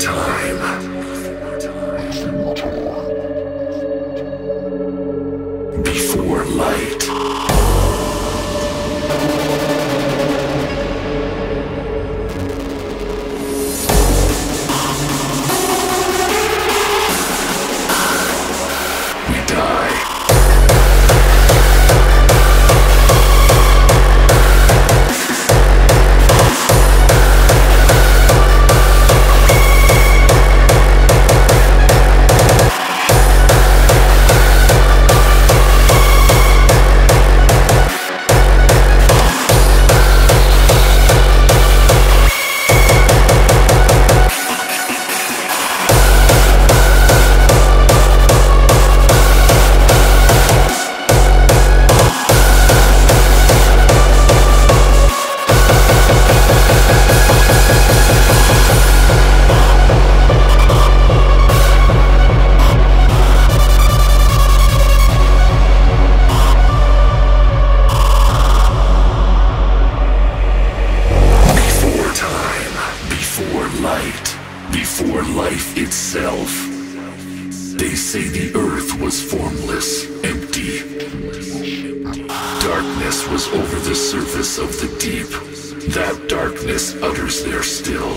time. Over the surface of the deep. That darkness utters there still.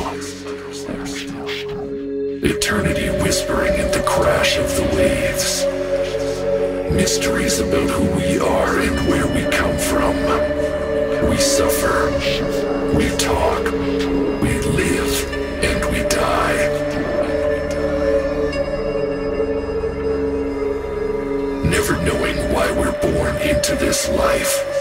Eternity whispering in the crash of the waves. Mysteries about who we are and where we come from. We suffer. We talk. We live. And we die. Never knowing why we're born into this life.